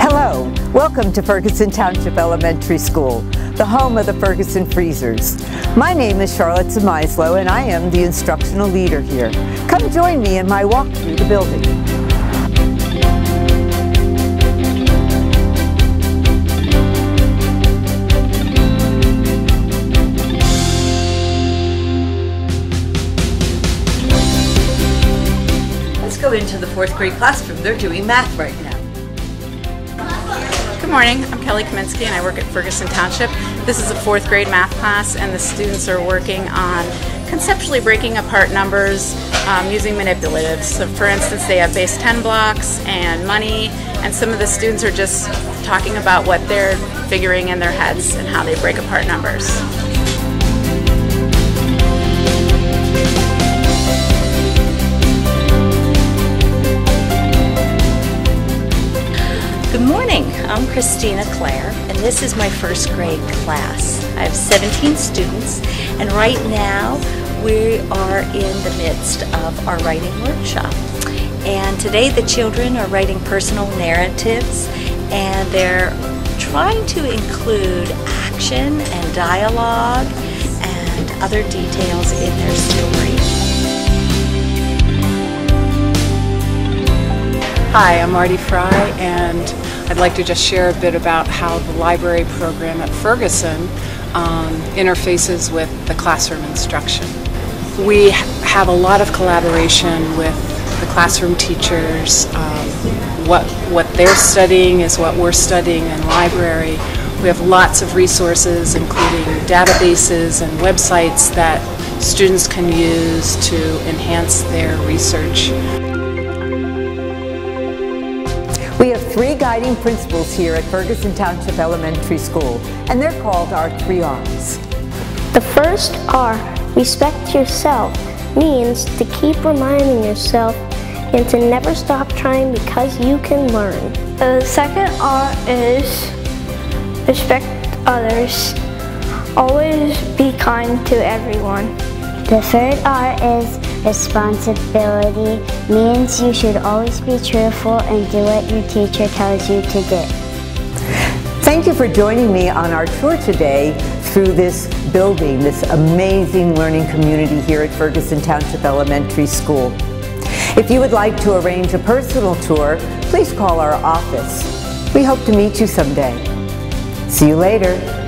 Hello, welcome to Ferguson Township Elementary School, the home of the Ferguson Freezers. My name is Charlotte Zmyslo and I am the instructional leader here. Come join me in my walk through the building. Go into the fourth grade classroom. They're doing math right now. Good morning, I'm Kelly Kaminsky and I work at Ferguson Township. This is a fourth grade math class and the students are working on conceptually breaking apart numbers um, using manipulatives. So for instance, they have base 10 blocks and money and some of the students are just talking about what they're figuring in their heads and how they break apart numbers. Christina Clare, and this is my first grade class. I have 17 students, and right now we are in the midst of our writing workshop. And today the children are writing personal narratives, and they're trying to include action and dialogue and other details in their story. Hi, I'm Marty Fry, and I'd like to just share a bit about how the library program at Ferguson um, interfaces with the classroom instruction. We have a lot of collaboration with the classroom teachers. Um, what, what they're studying is what we're studying in library. We have lots of resources, including databases and websites that students can use to enhance their research. We have three guiding principles here at Ferguson Township Elementary School, and they're called our three R's. The first R, respect yourself, means to keep reminding yourself and to never stop trying because you can learn. The second R is respect others. Always be kind to everyone. The third R is responsibility, means you should always be truthful and do what your teacher tells you to do. Thank you for joining me on our tour today through this building, this amazing learning community here at Ferguson Township Elementary School. If you would like to arrange a personal tour, please call our office. We hope to meet you someday. See you later.